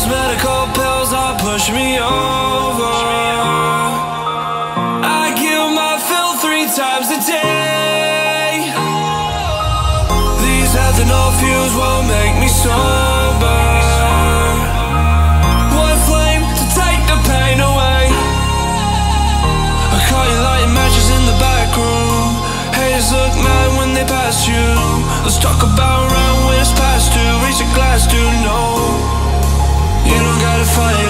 Those medical pills that push me over. I kill my fill three times a day. These ethanol fuels won't make me sober. One flame to take the pain away. I caught you lighting matches in the back room. Haters look mad when they pass you. Let's talk about round fight.